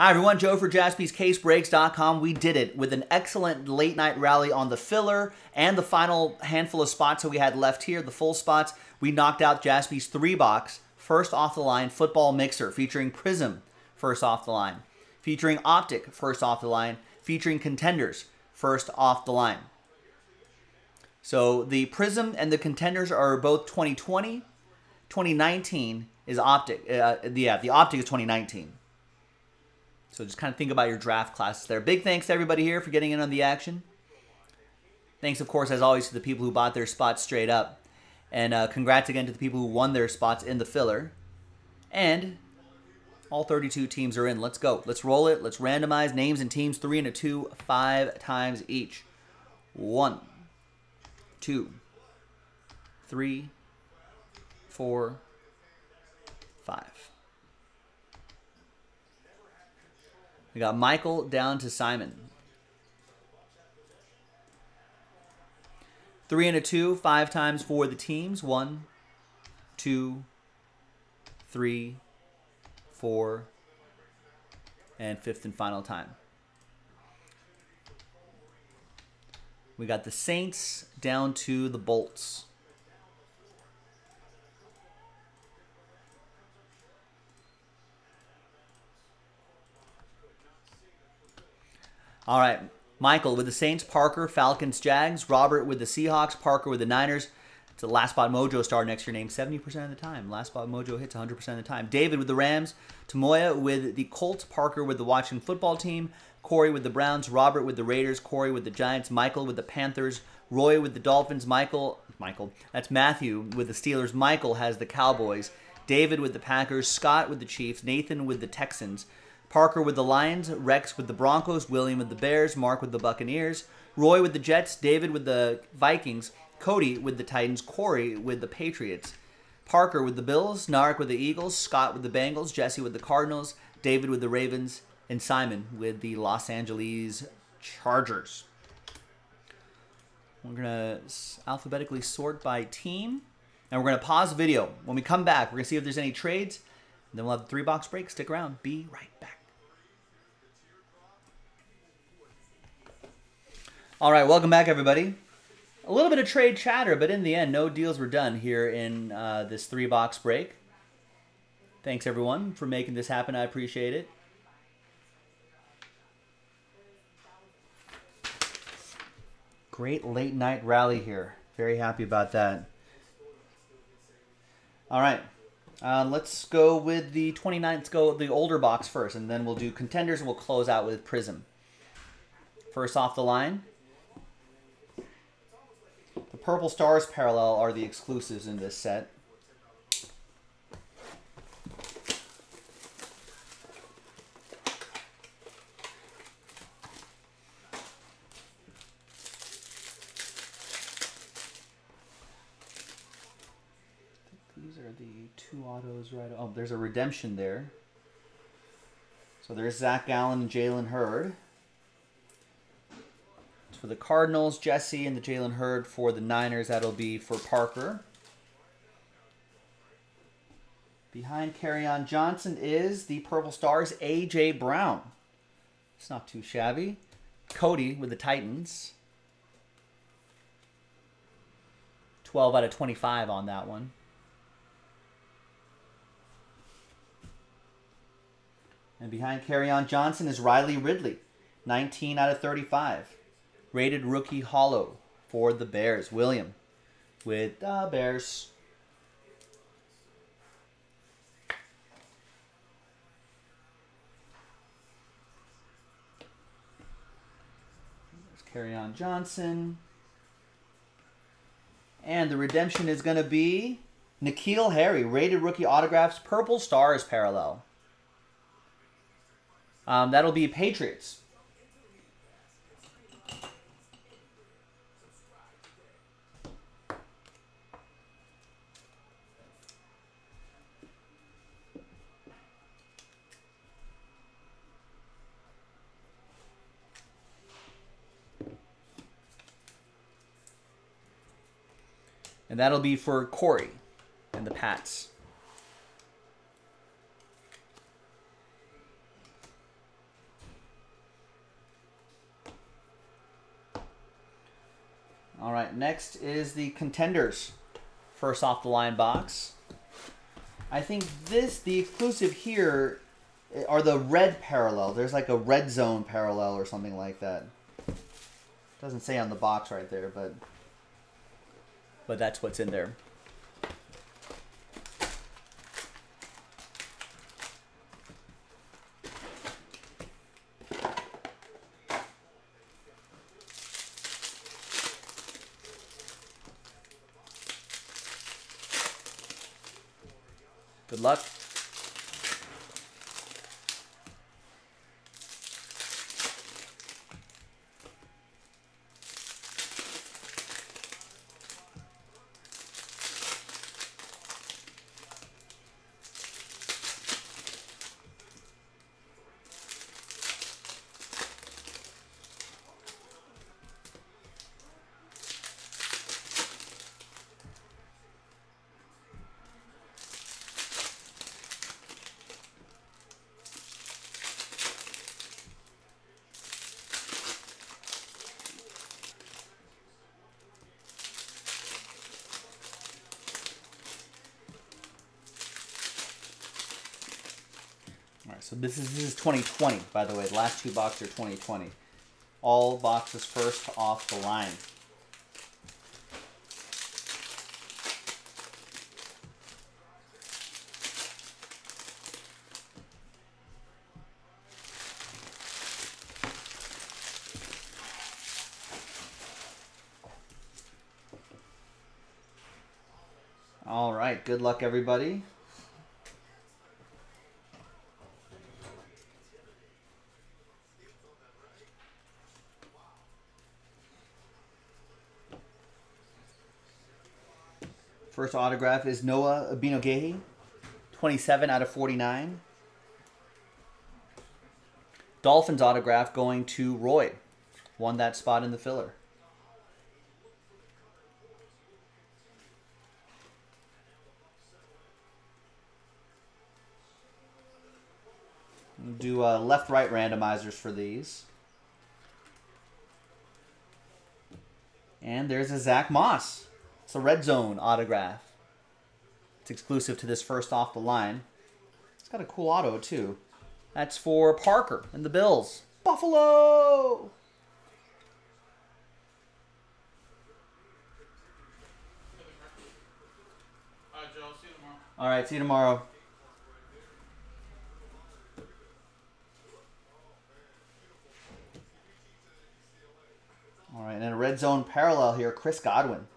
Hi, everyone. Joe for jaspyscasebreaks.com. We did it with an excellent late night rally on the filler and the final handful of spots that we had left here, the full spots. We knocked out Jaspy's three box, first off the line football mixer featuring Prism, first off the line, featuring Optic, first off the line, featuring Contenders, first off the line. So the Prism and the Contenders are both 2020. 2019 is Optic. Uh, yeah, the Optic is 2019. So just kind of think about your draft classes there. Big thanks to everybody here for getting in on the action. Thanks, of course, as always, to the people who bought their spots straight up. And uh, congrats again to the people who won their spots in the filler. And all 32 teams are in. Let's go. Let's roll it. Let's randomize names and teams three and a two, five times each. One, two, three, four, five. We got Michael down to Simon. Three and a two, five times for the teams. One, two, three, four, and fifth and final time. We got the Saints down to the Bolts. All right. Michael with the Saints, Parker, Falcons, Jags, Robert with the Seahawks, Parker with the Niners. It's a Last Spot Mojo star next to your name 70% of the time. Last Spot Mojo hits 100% of the time. David with the Rams, Tamoya with the Colts, Parker with the Washington football team, Corey with the Browns, Robert with the Raiders, Corey with the Giants, Michael with the Panthers, Roy with the Dolphins, Michael, Michael, that's Matthew with the Steelers, Michael has the Cowboys, David with the Packers, Scott with the Chiefs, Nathan with the Texans, Parker with the Lions, Rex with the Broncos, William with the Bears, Mark with the Buccaneers, Roy with the Jets, David with the Vikings, Cody with the Titans, Corey with the Patriots, Parker with the Bills, Narek with the Eagles, Scott with the Bengals, Jesse with the Cardinals, David with the Ravens, and Simon with the Los Angeles Chargers. We're going to alphabetically sort by team. And we're going to pause the video. When we come back, we're going to see if there's any trades. Then we'll have the three box break. Stick around. Be right back. All right, welcome back, everybody. A little bit of trade chatter, but in the end, no deals were done here in uh, this three box break. Thanks, everyone, for making this happen. I appreciate it. Great late night rally here. Very happy about that. All right. Uh, let's go with the 29th. Let's go the older box first, and then we'll do contenders, and we'll close out with Prism. First off the line, Purple Stars Parallel are the exclusives in this set. These are the two autos right. Oh, there's a redemption there. So there's Zach Allen and Jalen Hurd. For the Cardinals, Jesse and the Jalen Hurd. For the Niners, that'll be for Parker. Behind Kerryon Johnson is the Purple Stars, A.J. Brown. It's not too shabby. Cody with the Titans. 12 out of 25 on that one. And behind Kerryon Johnson is Riley Ridley, 19 out of 35 rated rookie hollow for the Bears. William with the Bears. There's on Johnson. And the redemption is going to be N'Keal Harry, rated rookie autographs, Purple Stars parallel. Um, that'll be Patriots. And that'll be for Corey and the Pats. All right, next is the contenders. First off the line box. I think this, the exclusive here, eh, are the red parallel. There's like a red zone parallel or something like that. Doesn't say on the box right there, but but that's what's in there. Good luck. So this is this is 2020, by the way. The last two boxes are 2020. All boxes first off the line. All right, good luck, everybody. First autograph is Noah Igbinoghene, 27 out of 49. Dolphins autograph going to Roy. Won that spot in the filler. Do uh, left-right randomizers for these. And there's a Zack Moss. It's a red zone autograph. It's exclusive to this first off the line. It's got a cool auto too. That's for Parker and the Bills. Buffalo! All right, See you tomorrow. All right, see you tomorrow. All right, and a red zone parallel here, Chris Godwin.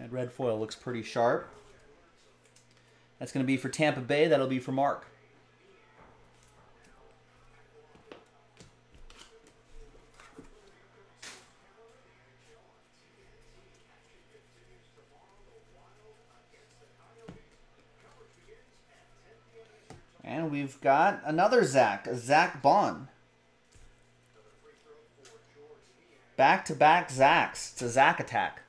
That red foil looks pretty sharp. That's going to be for Tampa Bay. That'll be for Mark. And we've got another Zach, Zack Baun. Back to back Zachs. It's a Zach attack.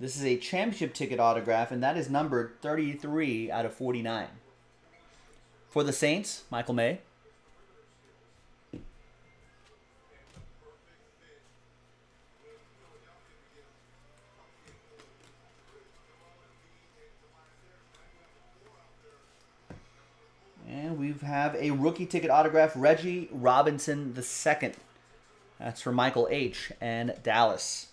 This is a championship ticket autograph, and that is numbered 33 out of 49. For the Saints, Michael May. And we have a rookie ticket autograph, Reggie Robinson II. That's for Michael H. and Dallas.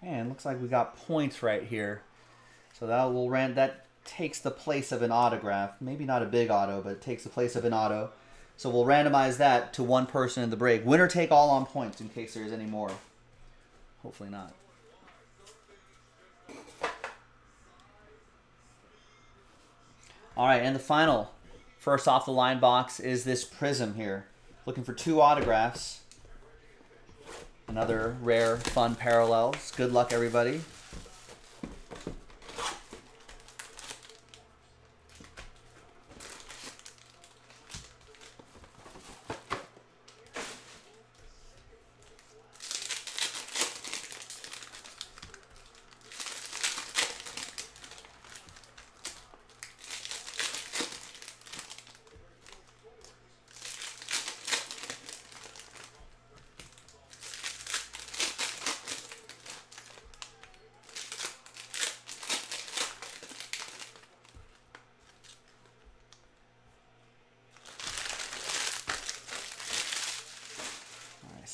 And looks like we got points right here. So that will ran that takes the place of an autograph. Maybe not a big auto, but it takes the place of an auto. So we'll randomize that to one person in the break. Winner take all on points in case there's any more. Hopefully not. All right, and the final first off the line box is this Prism here. Looking for two autographs. Another rare, fun parallels. Good luck, everybody.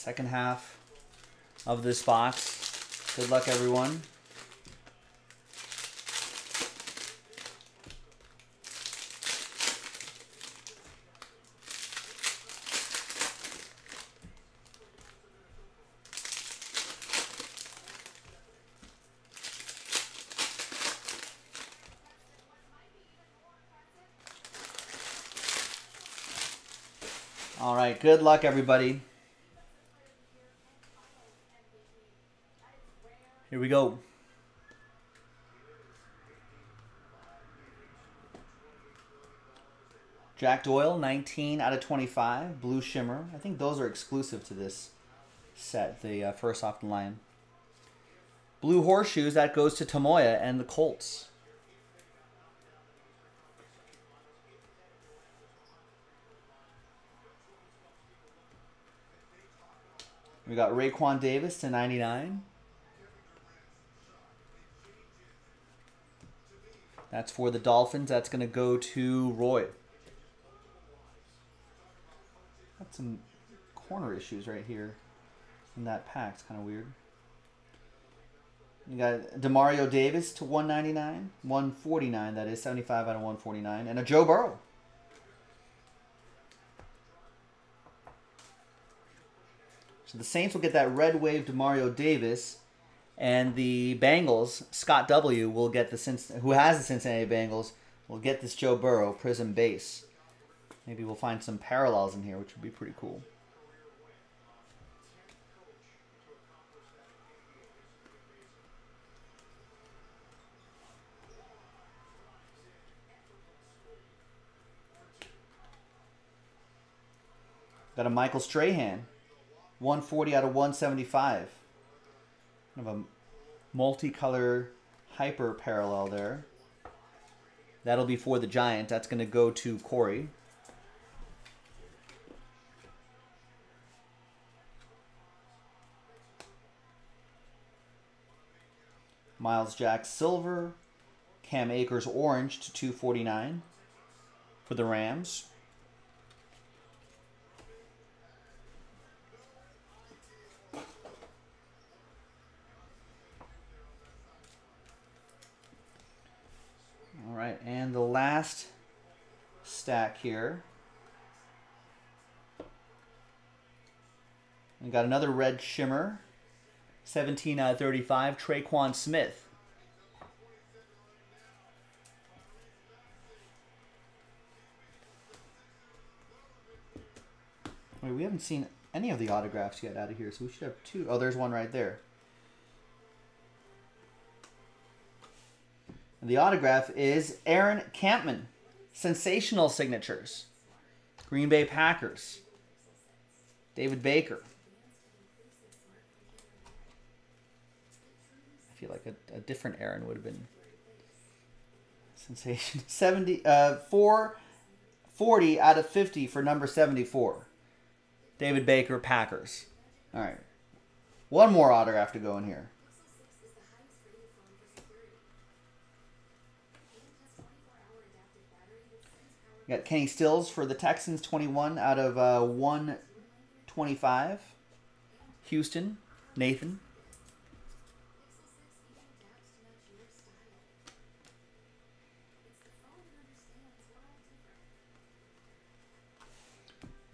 Second half of this box. Good luck, everyone. All right, good luck, everybody. We go. Jack Doyle, 19 out of 25. Blue Shimmer. I think those are exclusive to this set, the uh, first off the line. Blue Horseshoes, that goes to Tomoya and the Colts. We got Raekwon Davis to 99. That's for the Dolphins. That's going to go to Roy. Got some corner issues right here in that pack. It's kind of weird. You got Demario Davis to 199, 149. That is 75 out of 149, and a Joe Burrow. So the Saints will get that red wave Demario Davis, and the Bengals Scott W will get the who has the Cincinnati Bengals will get this Joe Burrow Prism base. Maybe we'll find some parallels in here, which would be pretty cool. Got a Michael Strahan, 140 out of 175. Kind of a multicolor hyper parallel there. That'll be for the Giant. That's going to go to Corey. Myles Jack Silver. Cam Akers Orange to 249 for the Rams. All right, and the last stack here. We got another red shimmer. 17 out of 35, Tre'Quan Smith. Wait, we haven't seen any of the autographs yet out of here, so we should have two. Oh, there's one right there. And the autograph is Aaron Kampman. Sensational signatures. Green Bay Packers. David Baker. I feel like a, a different Aaron would have been sensation. 70 uh 4 40 out of 50 for number 74. David Baker Packers. All right. One more autograph to go in here. We got Kenny Stills for the Texans, 21 out of uh, 125. Houston, Nathan.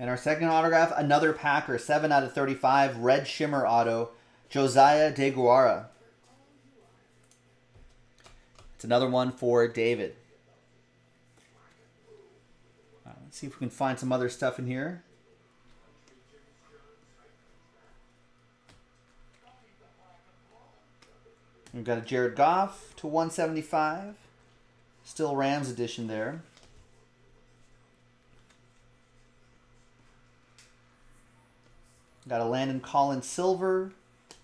And our second autograph, another Packer, 7 out of 35, Red Shimmer Auto, Josiah Deguara. It's another one for David. Uh, see if we can find some other stuff in here. We've got a Jared Goff to 175. Still Rams edition there. Got a Landon Collins silver,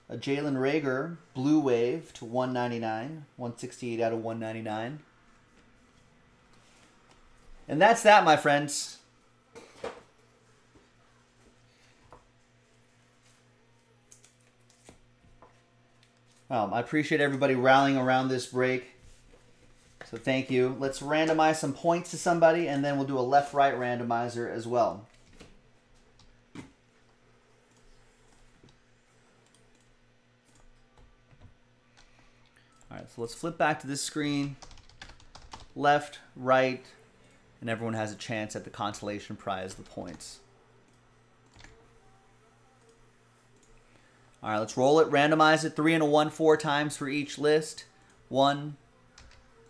a Jalen Reagor blue wave to 199, 168 out of 199. And that's that, my friends. Um, I appreciate everybody rallying around this break. So thank you. Let's randomize some points to somebody, and then we'll do a left-right randomizer as well. All right, so let's flip back to this screen. Left, right, and everyone has a chance at the consolation prize, the points. All right, let's roll it, randomize it, three and a one, four times for each list. One,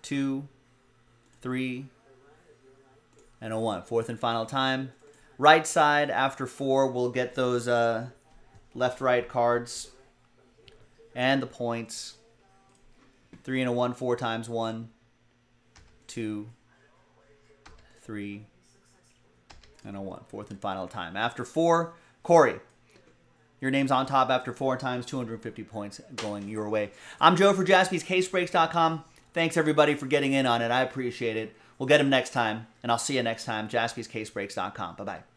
two, three, and a one. Fourth and final time. Right side after four, we'll get those uh, left-right cards and the points. Three and a one, four times one, two, three, and a one. Fourth and final time. After four, Corey. Your name's on top after four times, 250 points going your way. I'm Joe for jaspyscasebreaks.com. Thanks everybody for getting in on it. I appreciate it. We'll get them next time, and I'll see you next time. jaspyscasebreaks.com. Bye bye.